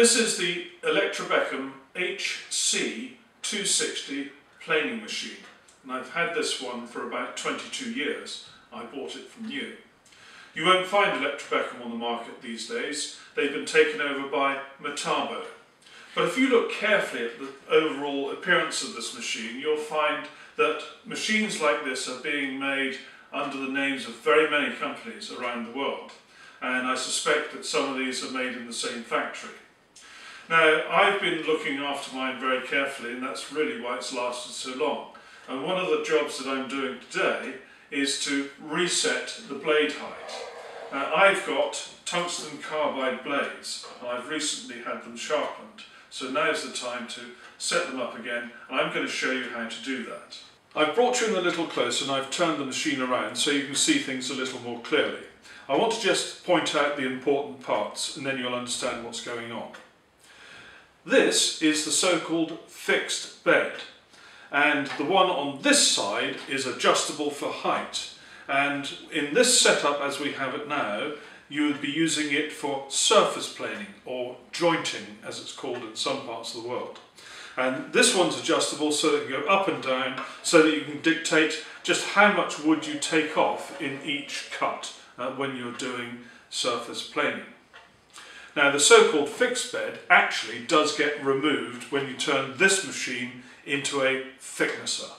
this is the Elektra Beckum HC260 planing machine and I've had this one for about 22 years. I bought it from you. You won't find Elektra Beckum on the market these days. They've been taken over by Metabo. But if you look carefully at the overall appearance of this machine, you'll find that machines like this are being made under the names of very many companies around the world. And I suspect that some of these are made in the same factory. Now, I've been looking after mine very carefully, and that's really why it's lasted so long. And one of the jobs that I'm doing today is to reset the blade height. Uh, I've got tungsten carbide blades, and I've recently had them sharpened. So now's the time to set them up again, and I'm going to show you how to do that. I've brought you in a little closer and I've turned the machine around so you can see things a little more clearly. I want to just point out the important parts and then you'll understand what's going on. This is the so-called fixed bed and the one on this side is adjustable for height and in this setup as we have it now you would be using it for surface planing or jointing as it's called in some parts of the world. And this one's adjustable so that you can go up and down so that you can dictate just how much wood you take off in each cut uh, when you're doing surface planing. Now the so-called fixed bed actually does get removed when you turn this machine into a thicknesser.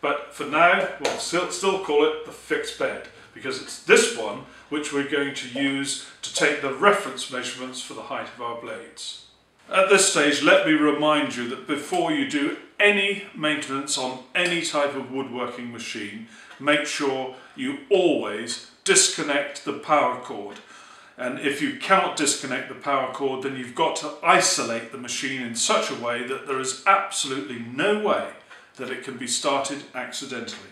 But for now, we'll still, still call it the fixed bed because it's this one which we're going to use to take the reference measurements for the height of our blades. At this stage, let me remind you that before you do any maintenance on any type of woodworking machine, make sure you always disconnect the power cord. And if you cannot disconnect the power cord, then you've got to isolate the machine in such a way that there is absolutely no way that it can be started accidentally.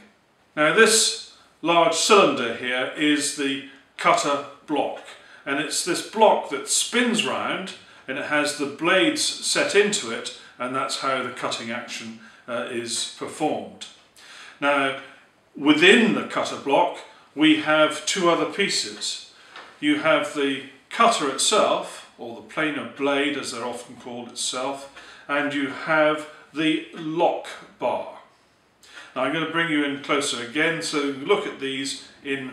Now this large cylinder here is the cutter block. And it's this block that spins round and it has the blades set into it and that's how the cutting action uh, is performed. Now within the cutter block we have two other pieces. You have the cutter itself or the planer blade as they're often called itself and you have the lock bar. Now I'm going to bring you in closer again so you look at these in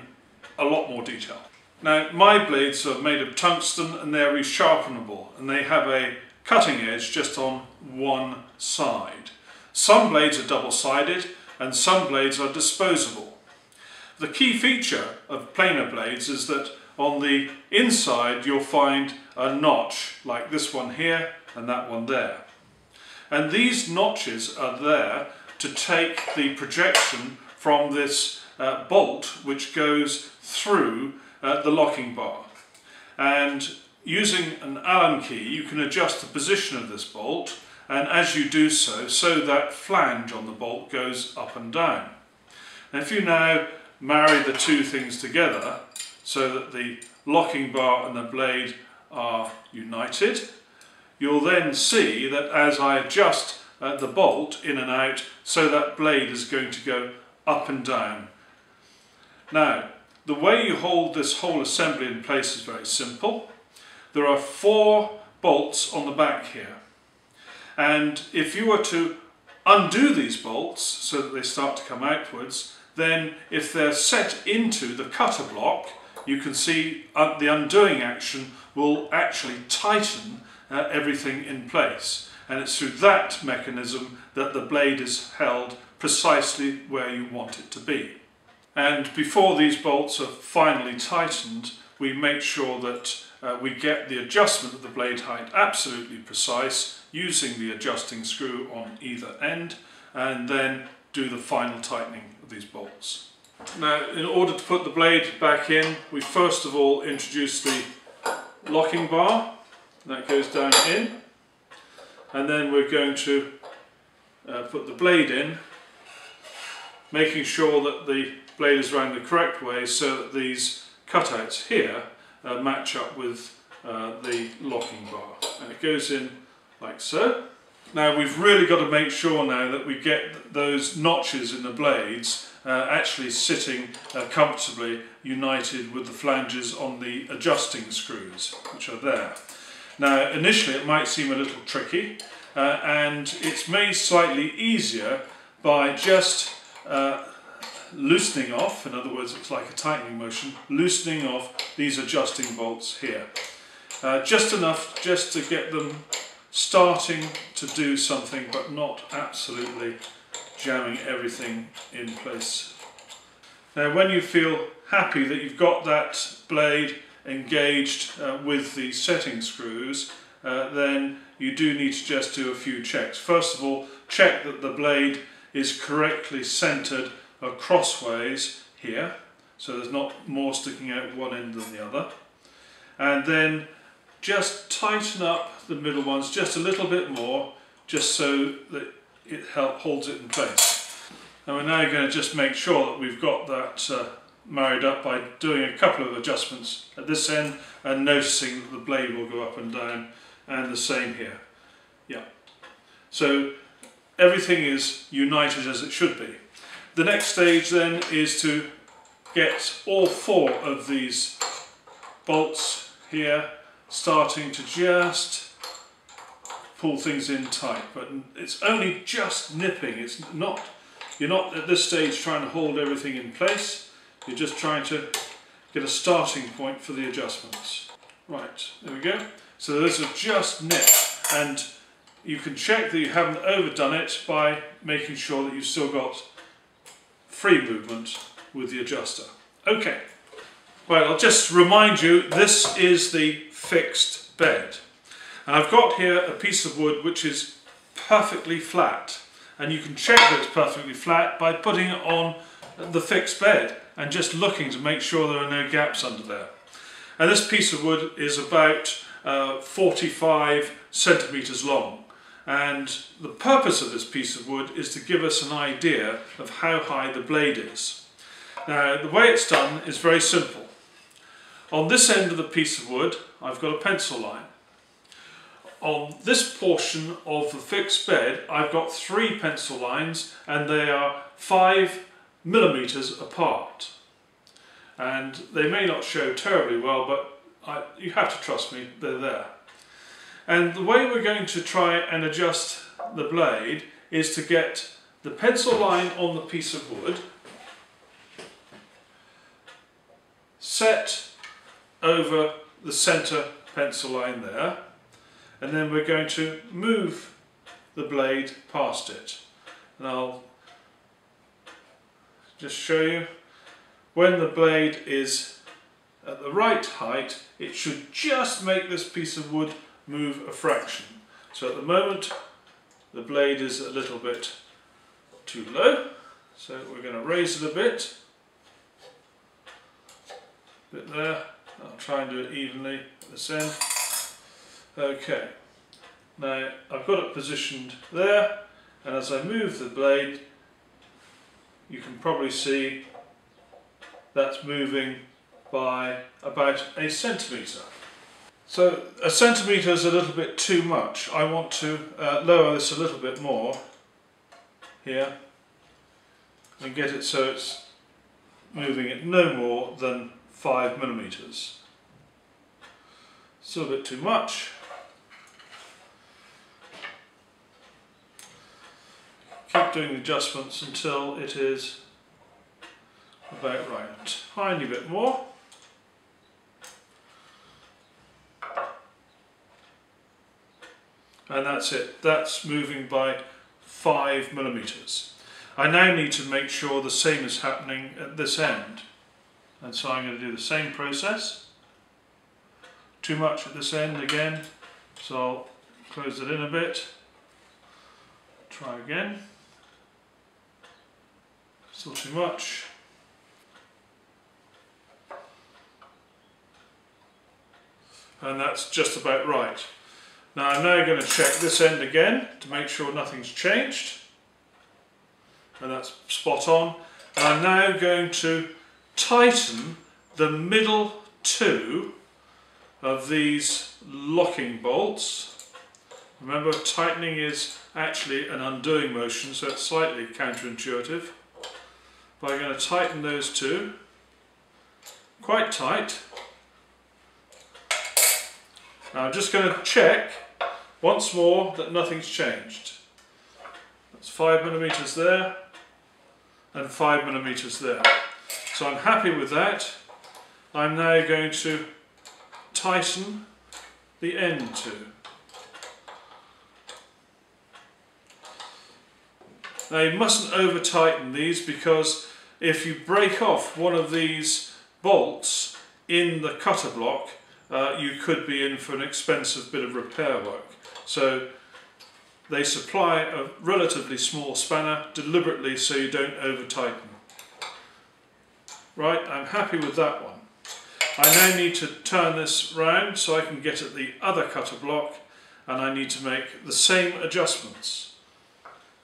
a lot more detail. Now my blades are made of tungsten and they're resharpenable and they have a cutting edge just on one side. Some blades are double-sided and some blades are disposable. The key feature of planer blades is that on the inside you'll find a notch like this one here and that one there. And these notches are there to take the projection from this uh, bolt which goes through uh, the locking bar. And using an Allen key you can adjust the position of this bolt and as you do so, so that flange on the bolt goes up and down. And if you now marry the two things together so that the locking bar and the blade are united, you'll then see that as I adjust uh, the bolt in and out so that blade is going to go up and down. Now, the way you hold this whole assembly in place is very simple. There are four bolts on the back here. And if you were to undo these bolts so that they start to come outwards, then if they're set into the cutter block, you can see uh, the undoing action will actually tighten uh, everything in place and it's through that mechanism that the blade is held precisely where you want it to be. And before these bolts are finally tightened, we make sure that uh, we get the adjustment of the blade height absolutely precise using the adjusting screw on either end and then do the final tightening of these bolts. Now in order to put the blade back in we first of all introduce the locking bar. That goes down in and then we're going to uh, put the blade in making sure that the blade is round the correct way so that these cutouts here uh, match up with uh, the locking bar. And it goes in like so. Now we've really got to make sure now that we get those notches in the blades uh, actually sitting uh, comfortably united with the flanges on the adjusting screws which are there. Now initially it might seem a little tricky uh, and it's made slightly easier by just uh, loosening off, in other words it's like a tightening motion, loosening off these adjusting bolts here. Uh, just enough just to get them starting to do something but not absolutely jamming everything in place. Now when you feel happy that you've got that blade engaged uh, with the setting screws uh, then you do need to just do a few checks. First of all check that the blade is correctly centered crossways here so there's not more sticking out one end than the other and then just tighten up the middle ones just a little bit more just so that it help, holds it in place. And we're now going to just make sure that we've got that uh, married up by doing a couple of adjustments at this end and noticing that the blade will go up and down and the same here. Yeah. So everything is united as it should be. The next stage then is to get all four of these bolts here starting to just pull things in tight but it's only just nipping. It's not you're not at this stage trying to hold everything in place. You're just trying to get a starting point for the adjustments. Right there we go. So those are just nip and you can check that you haven't overdone it by making sure that you've still got free movement with the adjuster. Okay, well I'll just remind you this is the fixed bed. And I've got here a piece of wood which is perfectly flat and you can check that it's perfectly flat by putting it on the fixed bed and just looking to make sure there are no gaps under there. And this piece of wood is about uh, 45 centimetres long and the purpose of this piece of wood is to give us an idea of how high the blade is. Now the way it's done is very simple. On this end of the piece of wood I've got a pencil line. On this portion of the fixed bed I've got three pencil lines and they are five millimetres apart. And they may not show terribly well but I, you have to trust me, they're there. And the way we're going to try and adjust the blade is to get the pencil line on the piece of wood set over the centre pencil line there and then we're going to move the blade past it and I'll just show you when the blade is at the right height it should just make this piece of wood move a fraction. So at the moment the blade is a little bit too low so we're going to raise it a bit. Bit there. I'll try and do it evenly at this end. Okay. Now I've got it positioned there and as I move the blade you can probably see that's moving by about a centimetre. So a centimetre is a little bit too much. I want to uh, lower this a little bit more here and get it so it's moving it no more than five millimetres. Still a bit too much. Keep doing the adjustments until it is about right. Tiny bit more. and that's it. That's moving by five millimeters. I now need to make sure the same is happening at this end. And so I'm going to do the same process. Too much at this end again, so I'll close it in a bit. Try again. Still too much. And that's just about right. Now I'm now going to check this end again to make sure nothing's changed. And that's spot on. And I'm now going to tighten the middle two of these locking bolts. Remember tightening is actually an undoing motion so it's slightly counterintuitive. But I'm going to tighten those two quite tight Now I'm just going to check once more that nothing's changed. That's five millimeters there and five millimeters there. So I'm happy with that. I'm now going to tighten the end to. Now you mustn't over tighten these because if you break off one of these bolts in the cutter block uh, you could be in for an expensive bit of repair work. So they supply a relatively small spanner deliberately so you don't over tighten. Right, I'm happy with that one. I now need to turn this round so I can get at the other cutter block and I need to make the same adjustments.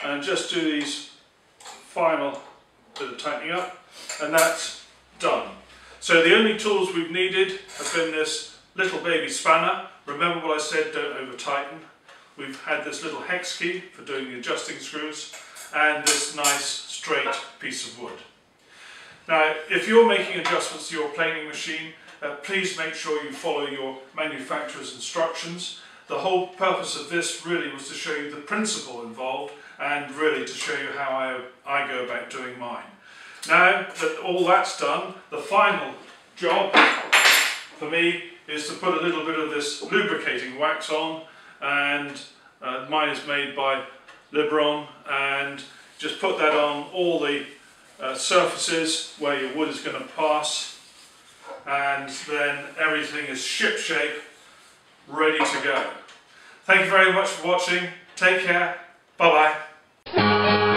And just do these final bit of tightening up and that's done. So the only tools we've needed have been this little baby spanner. Remember what I said, don't over tighten. We've had this little hex key for doing the adjusting screws and this nice straight piece of wood. Now, if you're making adjustments to your planing machine, uh, please make sure you follow your manufacturer's instructions. The whole purpose of this really was to show you the principle involved and really to show you how I, I go about doing mine. Now that all that's done, the final job for me is to put a little bit of this lubricating wax on and uh, mine is made by Liberon and just put that on all the uh, surfaces where your wood is going to pass and then everything is ship shape ready to go. Thank you very much for watching. Take care. Bye bye.